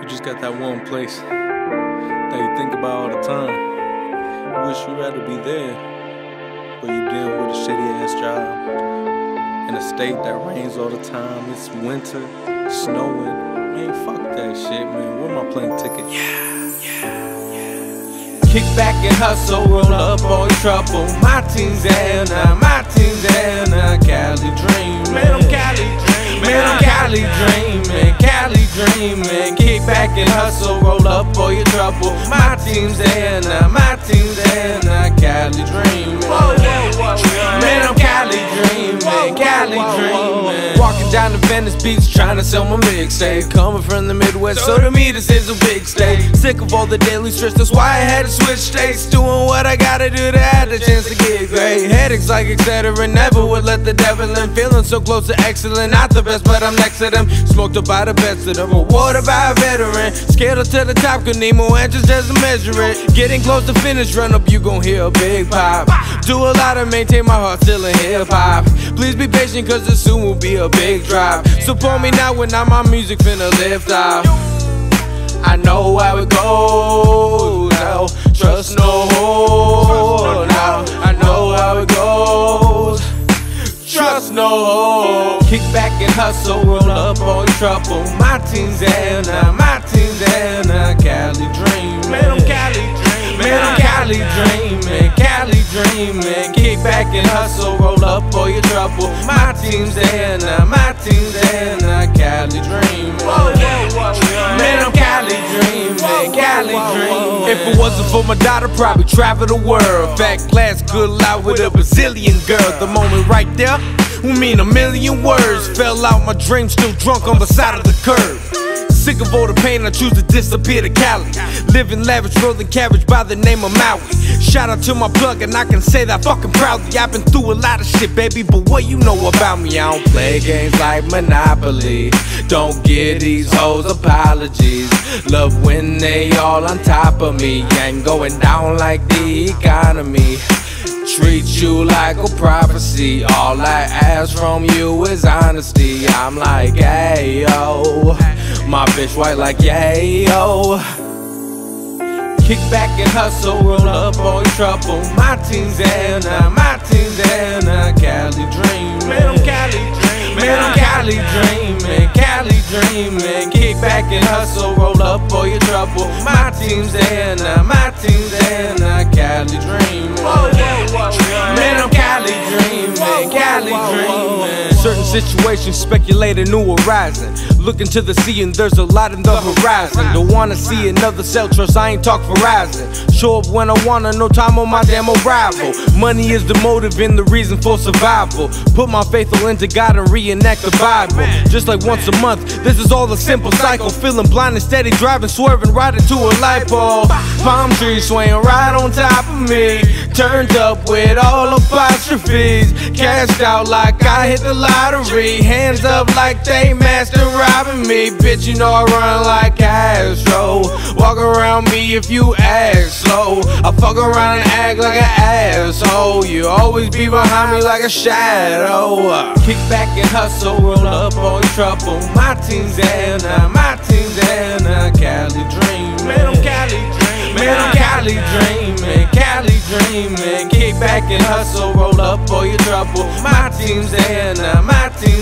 You just got that one place that you think about all the time. You wish you'd rather be there, but you're dealing with a shitty ass job. In a state that rains all the time, it's winter, snowing. Man, fuck that shit, man. Where my plane ticket? yeah Kick back and hustle, roll up all your trouble. My team's there now, my team's there now. Cali dream, man, I'm Cali dream, man, I'm Cali dreaming, Cali dreaming. Kick back and hustle, roll up for your trouble. My team's there now, my team's there now. Cali dreaming, I'm Cali down to Venice Beach, trying to sell my mixtape. Coming from the Midwest, so to me this is a big state. Sick of all the daily stress, that's why I had to switch states. Doing what I gotta do to have the chance to get great. Headaches like etc. Never would let the devil in. Feeling so close to excellent, not the best, but I'm next to them. Smoked up by the best of them, awarded by a veteran. Scared up to the top, could need more answers just measure it. Getting close to finish, run up, you gon' hear a big pop. Do a lot to maintain my heart still in hip hop. Please be patient, cause it soon will be a big drop. Support me now when now my music finna lift off. I know how it goes now. Trust no one now. I know how it goes. Trust no one. Kick back and hustle, roll up your trouble. My team's there now. My team's there now. Cali dream, man. I'm Cali dream, man. I'm Cali dreaming, Cali dreaming. Back and hustle, roll up all your trouble. My team's there now. My team's there now. Cali dreaming. Man, I'm Cali dreaming, Cali dreaming. If it wasn't for my daughter, probably travel the world. Fat glass, good life with a bazillion girl. The moment right there will mean a million words. Fell out my dream, still drunk on the side of the curb. Sick of all the pain, I choose to disappear to Cali. Living lavish, rolling cabbage by the name of Maui. Shout out to my plug, and I can say that fucking proudly. I've been through a lot of shit, baby, but what you know about me? I don't play games like Monopoly. Don't give these hoes apologies. Love when they all on top of me. Ain't going down like the economy. Treat you like a prophecy. All I ask from you is honesty. I'm like, hey yo. My bitch white like, yay yo. Kick back and hustle, roll up all your trouble. My team's now, my team's now. Cali dream, man, I'm Cali dream, man, I'm Cali dreaming, Cali dreaming. Kick back and hustle, roll up all your trouble. My team's there now, my team's now. Cali dream, oh, man, I'm Cali dreaming, Cali dreaming. Certain situations speculate a new horizon. Looking to the sea and there's a lot in the horizon. Don't wanna see another cell trust, I ain't talk Verizon. Show up when I wanna, no time on my damn arrival. Money is the motive and the reason for survival. Put my faith all into God and reenact the Bible. Just like once a month, this is all a simple cycle. Feeling blind and steady, driving, swerving right into a light pole. Palm trees swaying right on top of me. Turned up with all apostrophes. Cashed out like I hit the lottery. Hands up like they master robbing me. Bitch, you know I run like Astro. Walk around me if you act slow. I fuck around and act like an asshole. You always be behind me like a shadow. Kick back and hustle, roll up on trouble. My team's there now, my team's there now. Cali dream, man, I'm Cali dream, man, I'm Cali dreaming, dreaming. Kick back and hustle, roll up for your trouble. My team's there uh, now, my team's